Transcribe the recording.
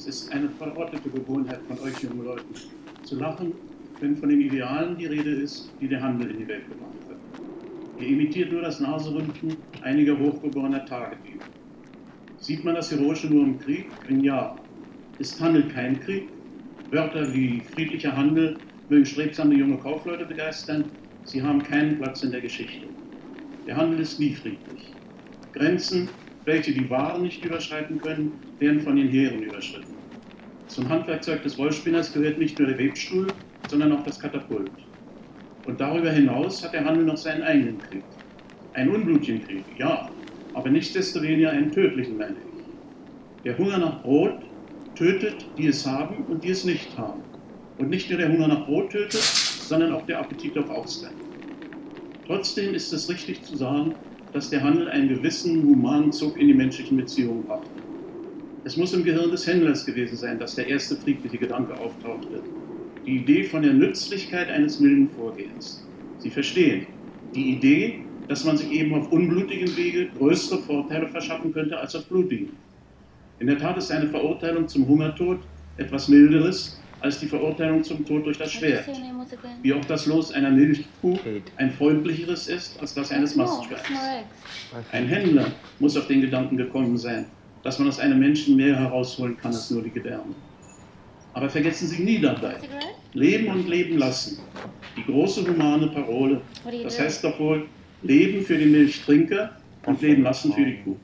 Es ist eine verrottete Gewohnheit von euch jungen Leuten, zu lachen, wenn von den Idealen die Rede ist, die der Handel in die Welt gebracht hat. Ihr imitiert nur das Naserümpfen einiger hochgeborener Tagediebe. Sieht man das Heroische nur im Krieg? Wenn ja, ist Handel kein Krieg? Wörter wie friedlicher Handel mögen strebsame junge Kaufleute begeistern, sie haben keinen Platz in der Geschichte. Der Handel ist nie friedlich. Grenzen, welche die Waren nicht überschreiten können, werden von den Heeren überschritten. Zum Handwerkzeug des Wollspinners gehört nicht nur der Webstuhl, sondern auch das Katapult. Und darüber hinaus hat der Handel noch seinen eigenen Krieg. Einen unblutigen Krieg, ja, aber nichtsdestoweniger einen tödlichen, meine ich. Der Hunger nach Brot tötet, die es haben und die es nicht haben. Und nicht nur der Hunger nach Brot tötet, sondern auch der Appetit auf Austern. Trotzdem ist es richtig zu sagen, dass der Handel einen gewissen humanen Zug in die menschlichen Beziehungen brachte. Es muss im Gehirn des Händlers gewesen sein, dass der erste friedliche Gedanke auftauchte. Die Idee von der Nützlichkeit eines milden Vorgehens. Sie verstehen, die Idee, dass man sich eben auf unblutigem Wege größere Vorteile verschaffen könnte als auf blutigen. In der Tat ist eine Verurteilung zum Hungertod etwas Milderes als die Verurteilung zum Tod durch das Schwert. Wie auch das Los einer Milchkuh ein freundlicheres ist als das eines Mastschweins. Ein Händler muss auf den Gedanken gekommen sein, dass man aus einem Menschen mehr herausholen kann als nur die Gedärme. Aber vergessen Sie nie dabei, leben und leben lassen. Die große humane Parole. Das heißt doch wohl, leben für den Milchtrinker und leben lassen für die Kuh.